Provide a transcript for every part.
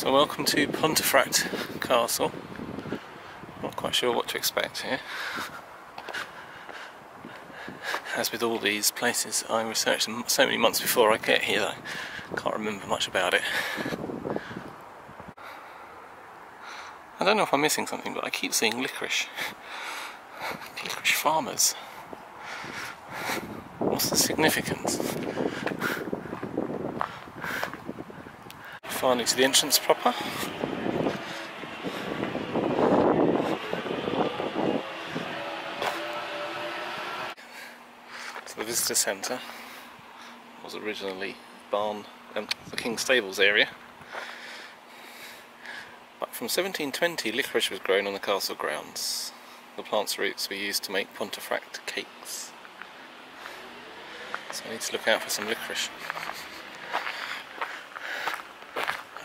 So welcome to Pontefract Castle. Not quite sure what to expect here. As with all these places, I researched them so many months before I get here that I can't remember much about it. I don't know if I'm missing something, but I keep seeing licorice. Licorice farmers. What's the significance? Finally to the entrance proper. So the visitor centre was originally barn and the King's Stables area. But from 1720 licorice was grown on the castle grounds. The plant's roots were used to make Pontefract cakes. So I need to look out for some licorice.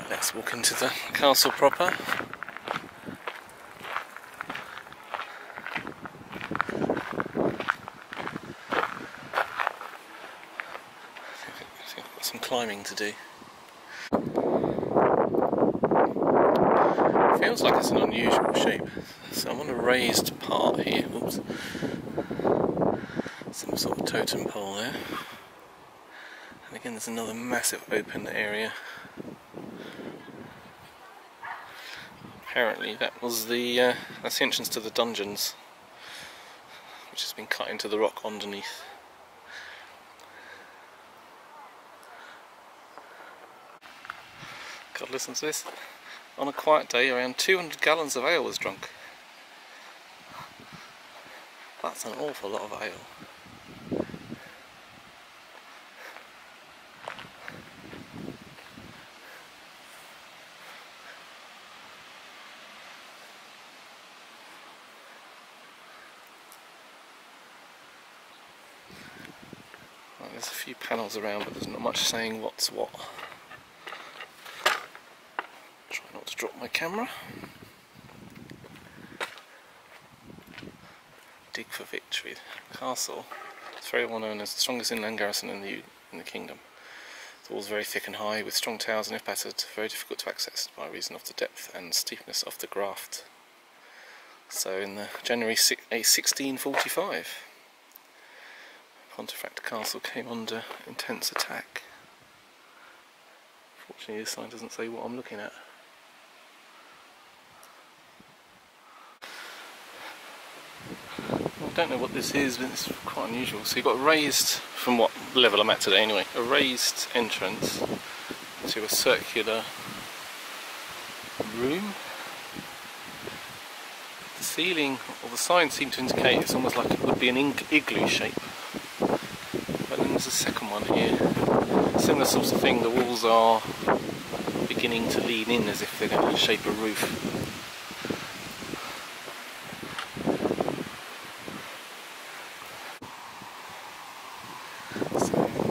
Let's walk into the castle proper. Some climbing to do. Feels like it's an unusual shape. So I'm on a raised part here. Oops. Some sort of totem pole there. And again there's another massive open area. Apparently that was the uh, that's the entrance to the dungeons, which has been cut into the rock underneath. God, listen to this. On a quiet day, around 200 gallons of ale was drunk. That's an awful lot of ale. There's a few panels around, but there's not much saying what's what. Try not to drop my camera. Dig for victory. Castle. It's very well known as the strongest inland garrison in the in the kingdom. The walls very thick and high, with strong towers, and if battered, very difficult to access by reason of the depth and steepness of the graft. So, in the January 1645. Pontefract Castle came under intense attack. Fortunately this sign doesn't say what I'm looking at. I don't know what this is, but it's quite unusual. So you've got raised, from what level I'm at today anyway, a raised entrance to a circular room. The ceiling, or the signs seem to indicate it's almost like it would be an igloo shape there's a second one here. Similar sort of thing, the walls are beginning to lean in as if they're going to shape a roof.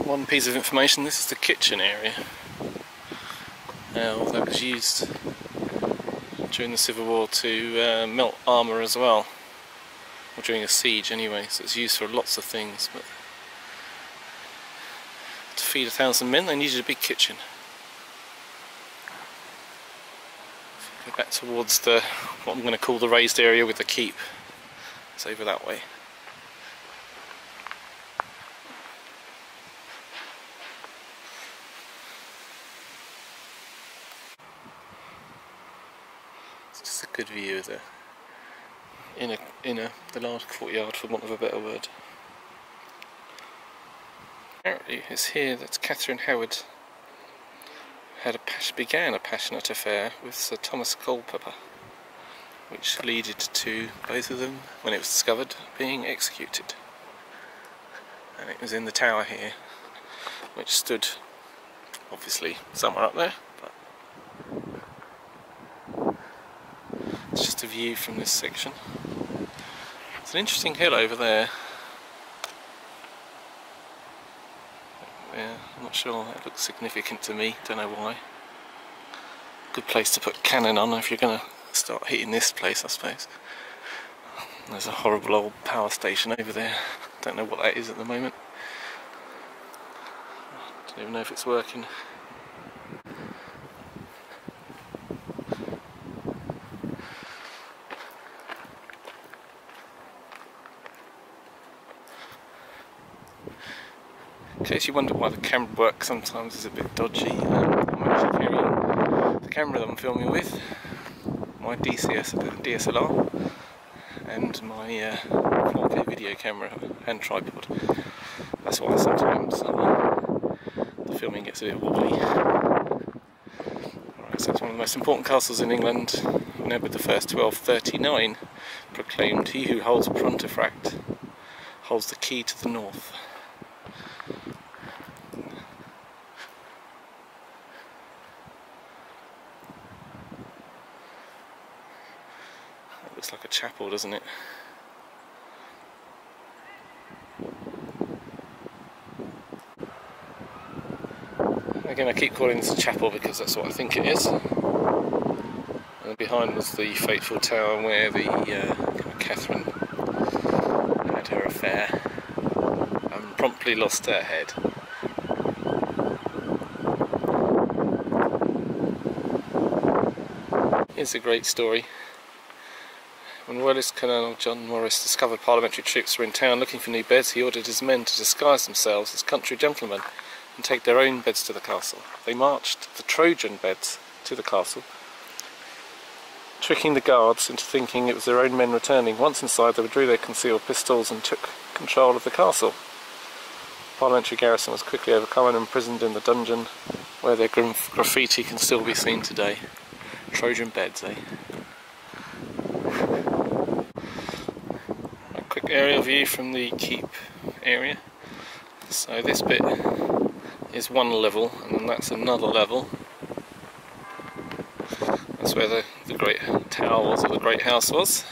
One piece of information, this is the kitchen area. Now, that was used during the Civil War to uh, melt armour as well. Or during a siege anyway, so it's used for lots of things. But feed a thousand men, they needed a big kitchen. Go back towards the what I'm going to call the raised area with the keep. It's over that way. It's just a good view of the inner, inner, the large courtyard, for want of a better word. Apparently it's here that Catherine Howard had a began a passionate affair with Sir Thomas Culpeper, which leaded to both of them, when it was discovered, being executed. And it was in the tower here, which stood obviously somewhere up there, but it's just a view from this section. It's an interesting hill over there. Yeah, I'm not sure, It looks significant to me, don't know why. Good place to put cannon on if you're going to start hitting this place I suppose. There's a horrible old power station over there, don't know what that is at the moment. Don't even know if it's working. In case you wonder why the camera work sometimes is a bit dodgy, um, I'm actually carrying the camera that I'm filming with, my DCS, DSLR, and my uh, 4K video camera and tripod. That's why sometimes uh, the filming gets a bit wobbly. Alright, so it's one of the most important castles in England. Edward I, 1239, proclaimed, He who holds Pontefract holds the key to the north. It looks like a chapel, doesn't it? Again, I keep calling this a chapel because that's what I think it is. And behind was the fateful tower where the uh, Catherine had her affair and promptly lost her head. It's a great story. When Royalist Colonel John Morris discovered parliamentary troops were in town looking for new beds, he ordered his men to disguise themselves as country gentlemen and take their own beds to the castle. They marched the Trojan beds to the castle, tricking the guards into thinking it was their own men returning. Once inside, they withdrew their concealed pistols and took control of the castle. The parliamentary garrison was quickly overcome and imprisoned in the dungeon, where their graffiti can still be seen today. Trojan beds, eh? A quick aerial view from the keep area. So this bit is one level and that's another level. That's where the, the great tower was or the great house was.